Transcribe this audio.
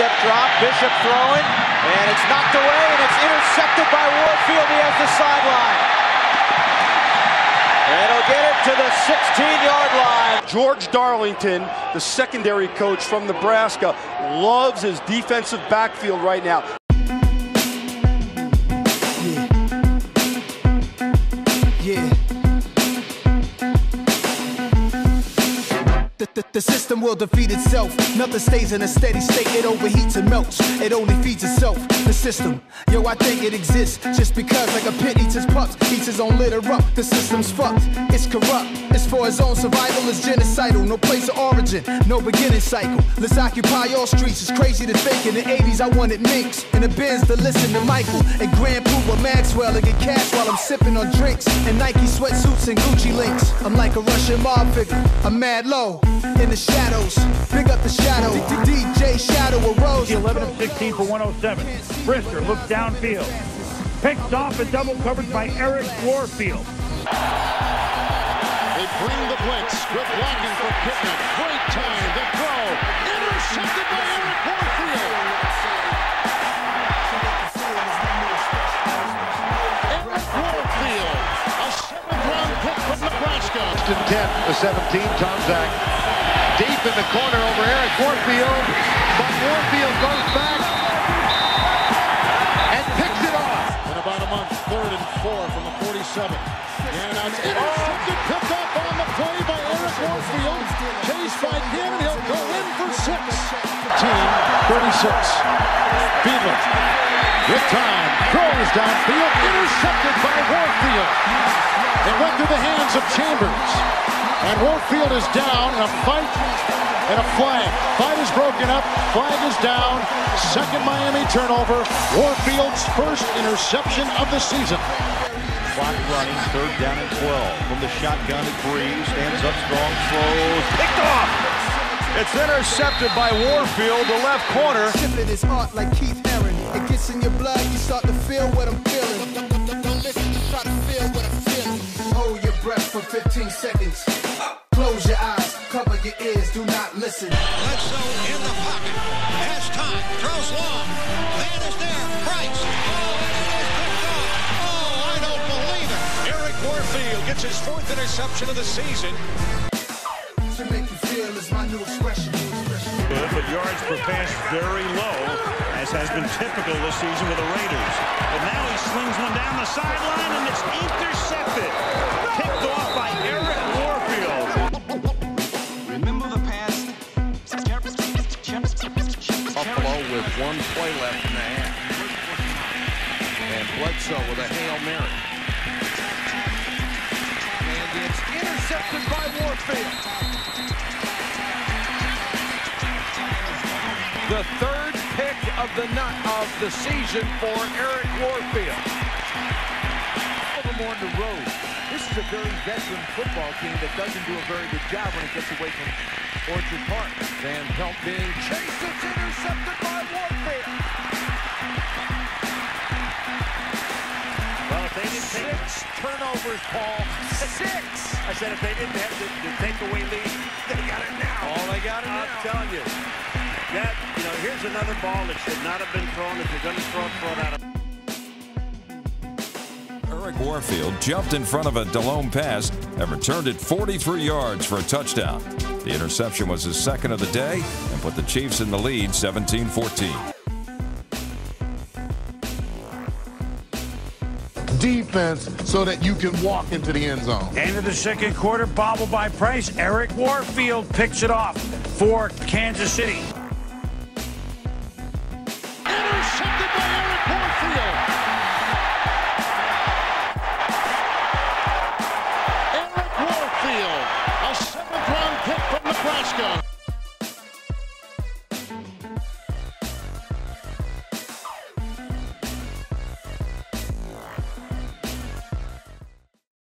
step drop. Bishop throwing, and it's knocked away, and it's intercepted by Warfield. He has the sideline. And he'll get it to the 16-yard line. George Darlington, the secondary coach from Nebraska, loves his defensive backfield right now. The, the, the, system will defeat itself. Nothing stays in a steady state. It overheats and melts. It only feeds itself. The system, yo, I think it exists just because, like a pit eats his pups, eats his own litter up. The system's fucked. It's corrupt. It's for his own survival. It's genocidal. No place of origin. No beginning cycle. Let's occupy all streets. It's crazy to think in the 80s I wanted minks and the Benz to listen to Michael and Grand Maxwell and get cash while I'm sipping on drinks and Nike sweatsuits and Gucci links. I'm like a Russian mob figure. I'm mad low in the shadows. Big up the shadow. DJ Shadow arose. 11 of 16 for 107. Brister looks downfield. Picked off and double covered by Eric Warfield. They bring the blitz. Good blocking for Pittman. Great time. The throw. Intercepted by Eric Warfield. Eric Warfield, a seventh round pick from Nebraska. 10, the 17, Tom Zach deep in the corner over Eric Warfield, but Warfield goes back and picks it off. In about a month, third and four from the 47. And it's intercepted, oh, picked up on the play by Eric Warfield. Chased by and he'll go in for six. Team 36. Fiedler with time, throws downfield, intercepted by Warfield. It went through the hands of Chambers. And Warfield is down in a fight and a flag. Fight is broken up. Flag is down. Second Miami turnover. Warfield's first interception of the season. Clock running, third down and 12. From the shotgun at Brees, stands up strong, throws, picked off. It's intercepted by Warfield, the left corner. Sipping his heart like Keith Haring. It gets in your blood, you start to feel what I'm feeling. Don't, don't, don't listen, try to feel what I'm feeling. Hold your breath for 15 seconds. Close your eyes, cover your ears, do not listen. Bledsoe in the pocket. Has time. Throws long. Man is there. Price. Oh, and it is picked off. Oh, I don't believe it. Eric Warfield gets his fourth interception of the season. To make you feel is my new expression. Good, but yards per pass very low, as has been typical this season with the Raiders. But now he slings one down the sideline, and it's intercepted. Picked one play left in the half. And Bledsoe with a Hail Mary. And it's intercepted by Warfield. The third pick of the nut of the season for Eric Warfield. Livermore on the road. This is a very veteran football team that doesn't do a very good job when it gets away from Orchard Park. Van Pelt being chased. It's intercepted by Warfield. Well, if they didn't take Six turnovers, Paul. Six. I said if they didn't have the, the takeaway lead, they got it now. All they got it I'm now. telling you. That, you know, here's another ball that should not have been thrown. If you're going to throw it, throw it out of Warfield jumped in front of a Delhomme pass and returned it 43 yards for a touchdown. The interception was his second of the day and put the Chiefs in the lead 17 14. Defense so that you can walk into the end zone. End of the second quarter, bobble by Price. Eric Warfield picks it off for Kansas City.